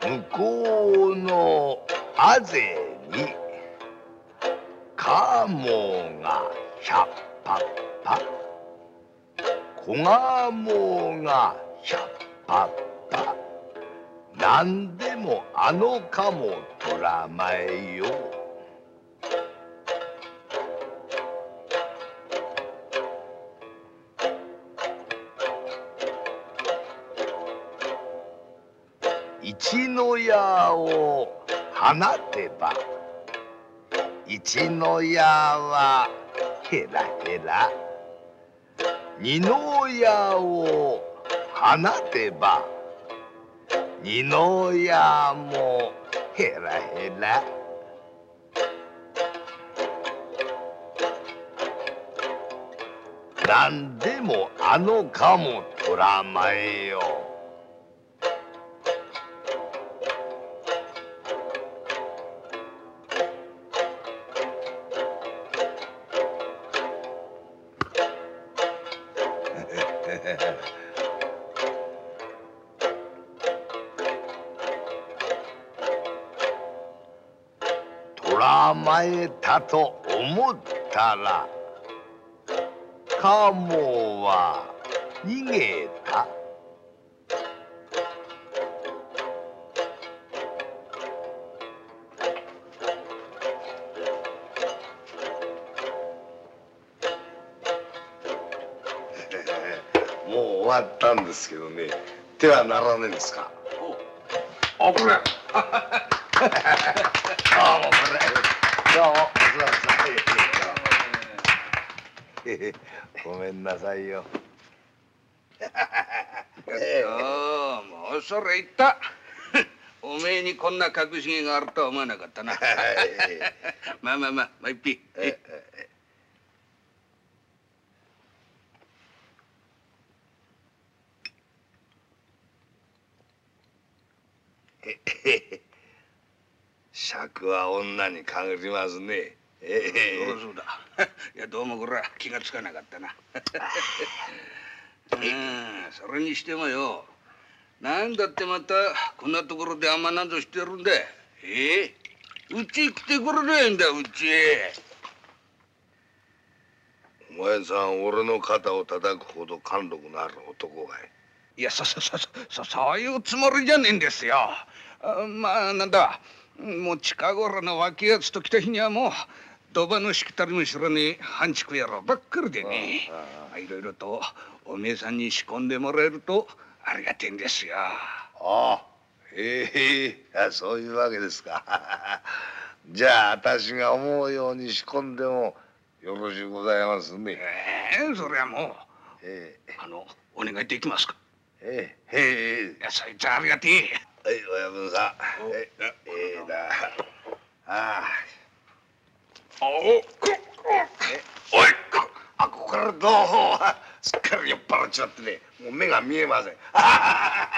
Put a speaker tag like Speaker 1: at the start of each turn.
Speaker 1: 向こうのあぜにカモがひゃっぱっぱ。小ガモがひゃっぱっぱ。何でもあのカモ捕らまえよう。一の矢を放てば一の矢はヘラヘラ。二の矢を放てば二の矢もヘラヘラ。何でもあのかもとらまえよ。捕らまえたと思ったらカモは逃げた。もう終わったんですけどね。手はならねえんですか？
Speaker 2: あこれ
Speaker 1: どうもこれどうもお座りさいごめんなさいよ。
Speaker 2: ああもうそれ言った。おめえにこんな隠し芸があるとは思わなかったな。まあまあまあまあ一品
Speaker 1: ええ尺は女に限りますね。え
Speaker 2: そうそうだ。いやどうもこれは気がつかなかったな。うんそれにしてもよなんだってまたこんなところで甘なんぞしてるんだ。え？えうち来てくれりゃいいんだうちへ。
Speaker 1: お前さん俺の肩を叩くほど貫禄のある男がい。
Speaker 2: いやそそそそそそういうつもりじゃねえんですよ。あまあなんだもう近頃の脇やつと来た日にはもう賭場のしきたりも知らねえ半畜野郎ばっかりでね。まあいろいろとおめえさんに仕込んでもらえるとありがてえんですよ。
Speaker 1: ああ、ええあそういうわけですか。じゃあ私が思うように仕込んでもよろしゅうございますね。
Speaker 2: ええそりゃも
Speaker 1: え
Speaker 2: うあのお願いできますか？
Speaker 1: えええ。
Speaker 2: いやそいつはありがてえ
Speaker 1: はい親分さん。
Speaker 2: お
Speaker 1: えええだ。あ
Speaker 2: おお
Speaker 1: おいあここからどうすっかり酔っ払っちまってねもう目が見えません。あ